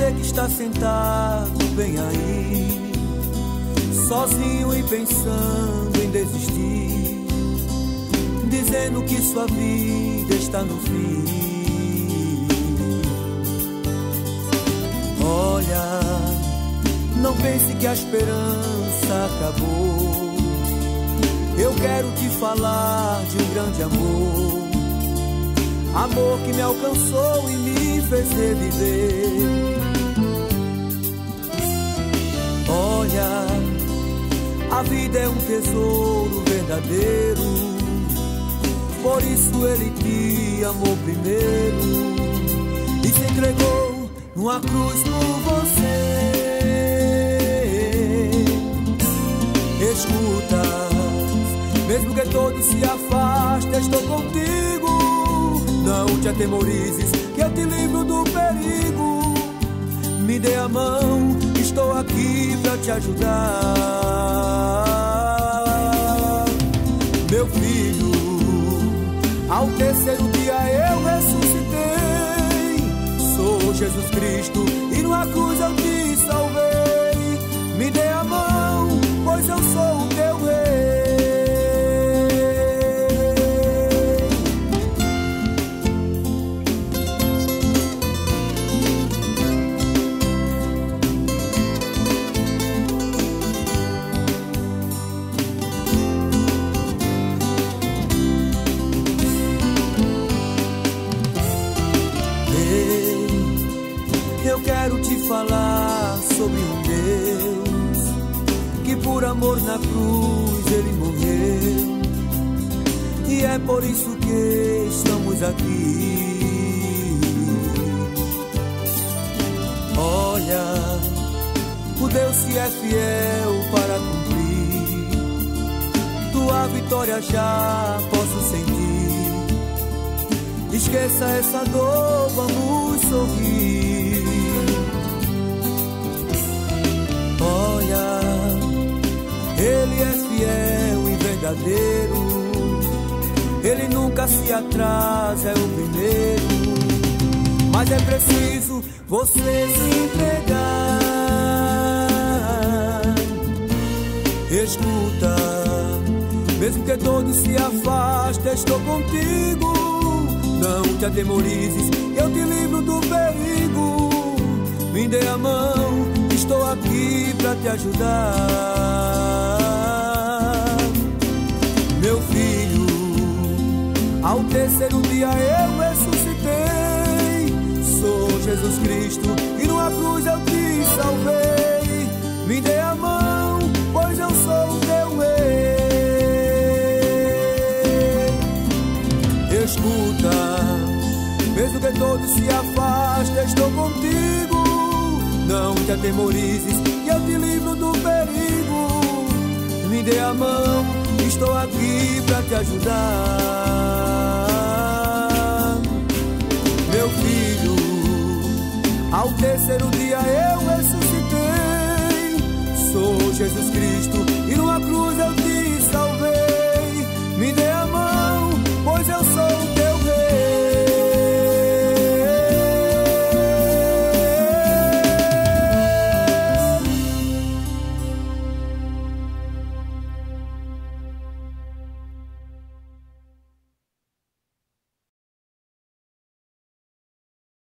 Você que está sentado bem aí, sozinho e pensando em desistir, dizendo que sua vida está no fim. Olha, não pense que a esperança acabou. Eu quero te falar de um grande amor. Amor que me alcançou e me fez reviver. Olha, a vida é um tesouro verdadeiro. Por isso ele te amou primeiro e se entregou numa cruz por você. Escuta, mesmo que todos se afastem, estou contigo. Não te atemorizes, que eu te livro do perigo. Me dê a mão, estou aqui pra te ajudar. Meu filho, ao terceiro dia eu ressuscitei. Sou Jesus Cristo e numa cruz falar sobre um Deus que por amor na cruz ele morreu. E é por isso que estamos aqui. Olha, o Deus que é fiel para cumprir. Tua vitória já posso sentir. Esqueça essa dor, vamos sorrir. É fiel e verdadeiro. Ele nunca se atrasa, é o primeiro. Mas é preciso você se entregar. Escuta, mesmo que todos se afastem, estou contigo. Não te atemorizes, eu te livro do perigo. Me dê a mão, estou aqui pra te ajudar. Ao terceiro dia eu ressuscitei. Sou Jesus Cristo e numa cruz eu te salvei. Me dê a mão, pois eu sou o teu rei. Escuta, mesmo que todos se afastem, estou contigo. Não te atemorizes, e eu te livro do perigo. Me dê a mão, estou aqui para te ajudar. Meu filho, ao terceiro dia eu ressuscitei. Sou Jesus Cristo